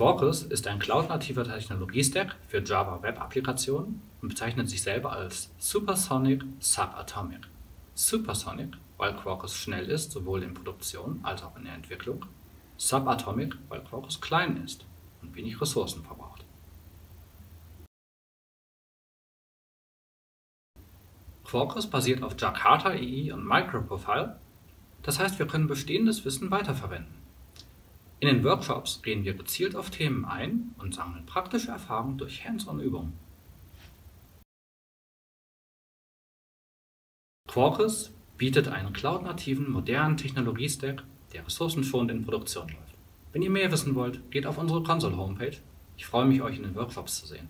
Quarkus ist ein cloud-nativer Technologiestack für Java Web-Applikationen und bezeichnet sich selber als Supersonic Subatomic. Supersonic, weil Quarkus schnell ist, sowohl in Produktion als auch in der Entwicklung. Subatomic, weil Quarkus klein ist und wenig Ressourcen verbraucht. Quarkus basiert auf Jakarta EE und Microprofile, das heißt, wir können bestehendes Wissen weiterverwenden. In den Workshops gehen wir gezielt auf Themen ein und sammeln praktische Erfahrungen durch Hands-on-Übungen. Quarkus bietet einen cloud-nativen, modernen Technologiestack, der ressourcenschonend in Produktion läuft. Wenn ihr mehr wissen wollt, geht auf unsere Console-Homepage. Ich freue mich, euch in den Workshops zu sehen.